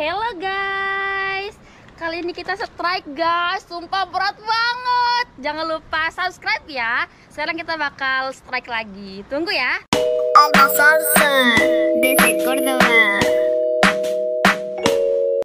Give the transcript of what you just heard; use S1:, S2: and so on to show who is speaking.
S1: Hello guys. Kali ini kita strike guys. Sumpah berat banget. Jangan lupa subscribe ya. Sekarang kita bakal strike lagi. Tunggu ya.